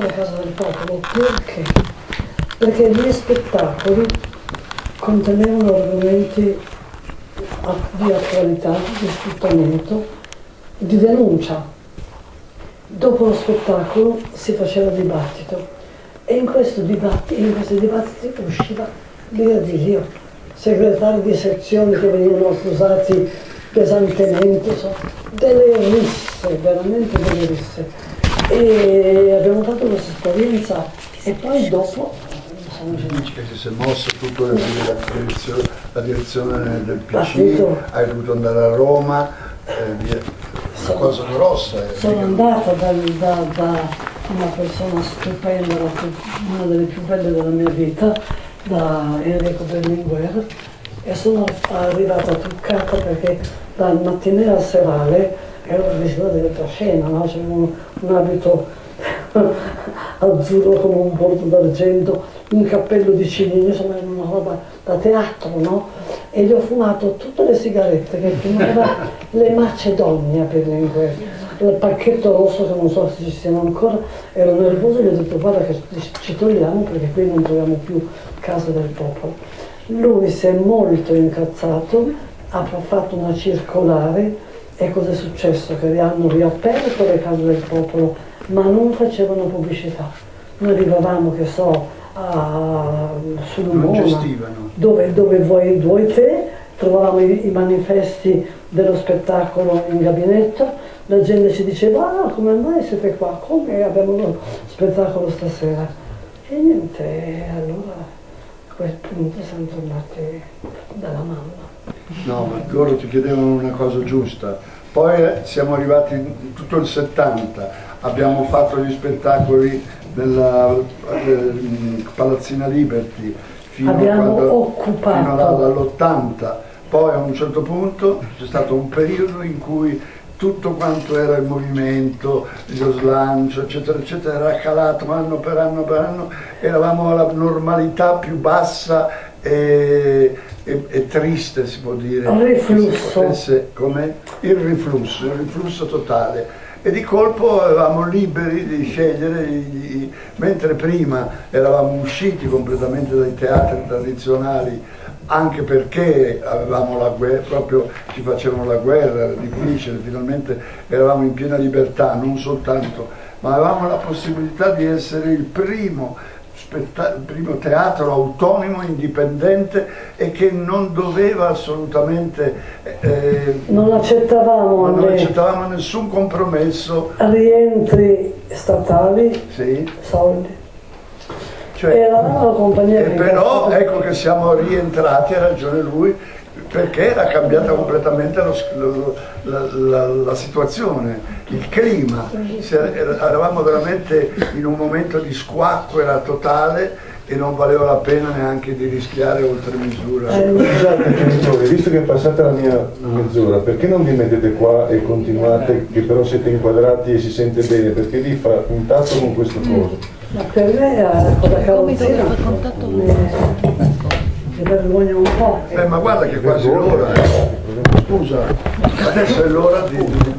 la Casa del Popolo perché? Perché gli spettacoli contenevano argomenti di attualità, di sfruttamento, di denuncia. Dopo lo spettacolo si faceva dibattito e in, dibattito, in questi dibattiti usciva l'ira di Dio, segretari di sezioni che venivano accusati pesantemente, so, delle risse, veramente delle risse e abbiamo fatto questa esperienza e poi dopo che si è mosso tutto la, direzione, la direzione del PC, Partito. hai dovuto andare a Roma, eh, via. una Sono- cosa grossa. eh. sono andata da, da- da una persona stupenda, una delle più belle della mia vita, da Enrico Berlinguer e sono arrivata truccata perché dal mattiniera al serale ero vestita di retroscena, no? c'avevo un, un abito azzurro come un bordo d'argento, un cappello di ciliegio, insomma era una roba da teatro, no? E gli ho fumato tutte le sigarette che fumava le Macedonia per Berlinguer, il pacchetto rosso che non so se ci siano ancora, ero nervoso e gli ho detto guarda che ci togliamo perché qui non troviamo più casa del popolo. Lui si è molto incazzato, ha fatto una circolare e cosa è successo? Che hanno riaperto le case del popolo, ma non facevano pubblicità. Noi arrivavamo, che so, a, sull'Umona, gestivano. dove, dove vuoi, vuoi te, trovavamo i, i manifesti dello spettacolo in gabinetto, la gente ci diceva, ah come mai siete qua? Come abbiamo lo spettacolo stasera? E niente, allora a quel punto siamo tornati dalla mamma. No, ma loro ti chiedevano una cosa giusta. Poi eh, siamo arrivati in tutto il 70, abbiamo fatto gli spettacoli della eh, Palazzina Liberty fino, quando- occupato. fino alla- dall'80. Poi a un certo punto c'è stato un periodo in cui tutto quanto era il movimento, lo slancio, eccetera, eccetera, era calato anno per anno per anno, eravamo alla normalità più bassa e, e- e triste, si può dire. Al riflusso. potesse- come? Il riflusso, il riflusso totale. E di colpo eravamo liberi di scegliere, i- i- mentre prima eravamo usciti completamente dai teatri tradizionali, anche perché avevamo la guerra, proprio ci facevano la guerra, era difficile, finalmente eravamo in piena libertà, non soltanto, ma avevamo la possibilità di essere il primo, il primo teatro autonomo, indipendente e che non doveva assolutamente, eh, Non accettavamo non accettavamo nessun compromesso, rientri statali, sì, soldi. cioè, Eravamo la compagnia E però ecco che siamo rientrati, ha ragione lui, perché era cambiata completamente lo lo- la, la- la situazione, il clima. Eravamo veramente in un momento di squacco, era totale e non valeva la pena neanche di rischiare oltre misura. Eh, Scusate, genitori, visto che è passata la mia mezz'ora, perché non vi mettete qua e continuate, che però siete inquadrati e si sente bene? Perché lì fa contatto con questo coso. Ma per me era con la carrozzina fa contatto mi, vergogno un po'. Eh, ma guarda che quasi l'ora. Scusa, adesso è l'ora di, di